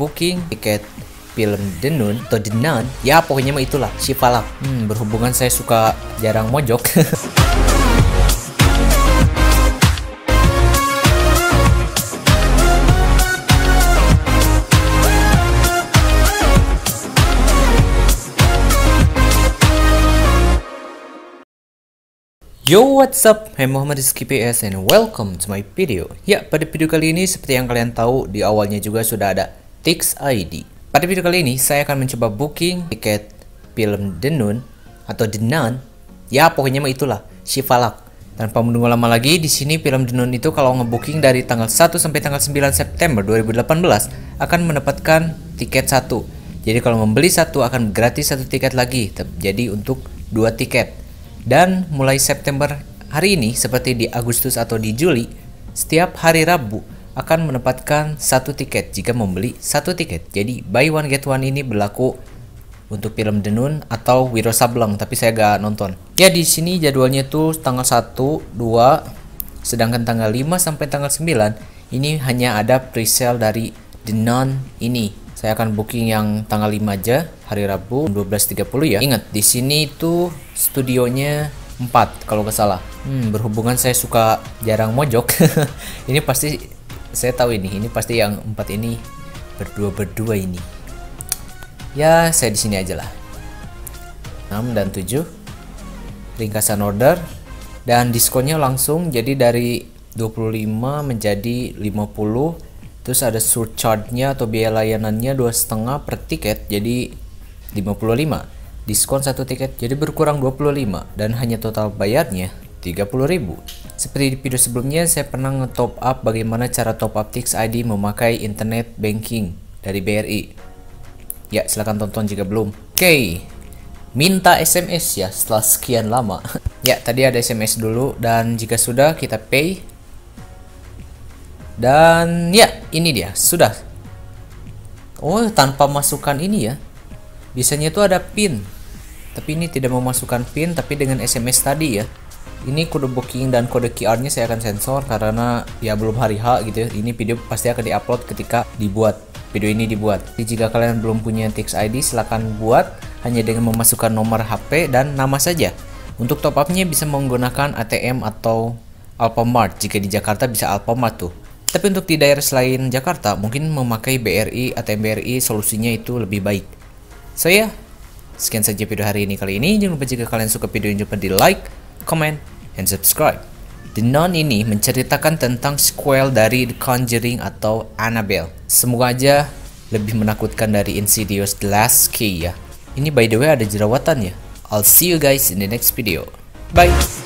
ngebooking tiket film The Nun atau The Nun. Ya pokoknya mah itulah Shifalak hmm, berhubungan saya suka jarang mojok. Yo what's up, I'm Muhammad Rizky PS and welcome to my video. Ya pada video kali ini seperti yang kalian tahu di awalnya juga sudah ada Tix ID Pada video kali ini saya akan mencoba booking tiket film The atau The Ya pokoknya mah itulah, Shifalak Tanpa menunggu lama lagi di sini film The itu kalau ngebooking dari tanggal 1 sampai tanggal 9 September 2018 akan mendapatkan tiket satu. Jadi kalau membeli satu akan gratis satu tiket lagi. Jadi untuk dua tiket. Dan mulai September hari ini, seperti di Agustus atau di Juli, setiap hari Rabu akan mendapatkan satu tiket jika membeli satu tiket. Jadi buy one get one ini berlaku untuk film Denun atau Wiro Sableng, tapi saya gak nonton. Ya di sini jadwalnya tuh tanggal 1, 2, sedangkan tanggal 5 sampai tanggal 9 ini hanya ada presale dari The Nun ini. Saya akan booking yang tanggal 5 aja, hari Rabu 12.30 ya. Ingat, di sini itu studionya 4 kalau nggak salah. Hmm, berhubungan saya suka jarang mojok. ini pasti saya tahu ini, ini pasti yang 4 ini berdua-berdua ini. Ya, saya di sini aja lah. 6 dan 7. Ringkasan order dan diskonnya langsung jadi dari 25 menjadi 50 terus ada surcharge-nya atau biaya layanannya dua setengah per tiket jadi 55 diskon satu tiket jadi berkurang 25 dan hanya total bayarnya 30.000 seperti di video sebelumnya saya pernah nge-top up bagaimana cara top up Tix ID memakai internet banking dari BRI ya silahkan tonton jika belum oke okay. minta SMS ya setelah sekian lama ya tadi ada SMS dulu dan jika sudah kita pay dan ya, ini dia, sudah. Oh, tanpa masukkan ini ya. Biasanya itu ada pin. Tapi ini tidak memasukkan pin, tapi dengan SMS tadi ya. Ini kode booking dan kode QR-nya saya akan sensor karena ya belum hari H gitu ya. Ini video pasti akan diupload ketika dibuat video ini dibuat. Jadi jika kalian belum punya Tix ID, silahkan buat hanya dengan memasukkan nomor HP dan nama saja. Untuk top up-nya bisa menggunakan ATM atau Alfamart. Jika di Jakarta bisa Alfamart tuh. Tapi untuk di daerah selain Jakarta, mungkin memakai BRI atau MBRI solusinya itu lebih baik. So ya, yeah, sekian saja video hari ini kali ini. Jangan lupa jika kalian suka video ini, jangan di like, comment, and subscribe. The Nun ini menceritakan tentang sequel dari The Conjuring atau Annabelle. Semoga aja lebih menakutkan dari Insidious The Last Key ya. Ini by the way ada jerawatan ya. I'll see you guys in the next video. Bye!